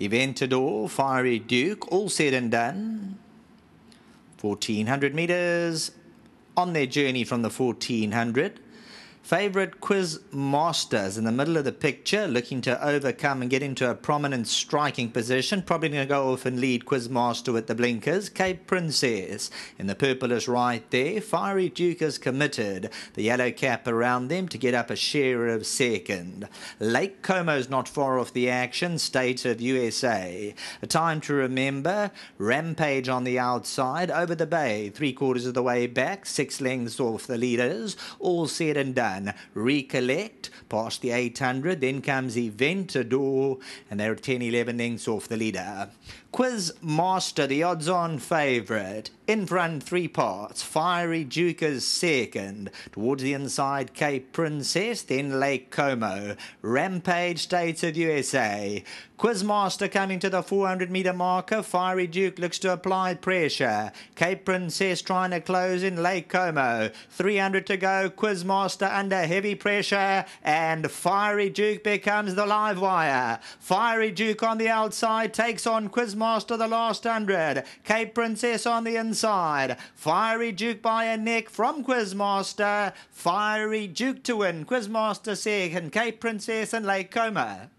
Eventador, Fiery Duke, all said and done. 1400 metres on their journey from the 1400. Favourite quiz masters in the middle of the picture, looking to overcome and get into a prominent striking position. Probably going to go off and lead quiz master with the blinkers. Cape Princess in the purple is right there. Fiery Duke is committed. The yellow cap around them to get up a share of second. Lake Como's not far off the action. State of USA. A time to remember. Rampage on the outside. Over the bay. Three quarters of the way back. Six lengths off the leaders. All said and done. Recollect, past the 800, then comes Eventador, and they're 10 11 lengths off the leader. Quiz Master, the odds on favourite. In front, three parts. Fiery Duke is second. Towards the inside, Cape Princess, then Lake Como. Rampage States of USA. Quizmaster coming to the 400 metre marker. Fiery Duke looks to apply pressure. Cape Princess trying to close in Lake Como. 300 to go. Quizmaster under heavy pressure. And Fiery Duke becomes the live wire. Fiery Duke on the outside takes on Quizmaster the last 100. Cape Princess on the inside. Fiery Duke by a neck from Quizmaster. Fiery Duke to win. Quizmaster second. Cape Princess and Lake Como.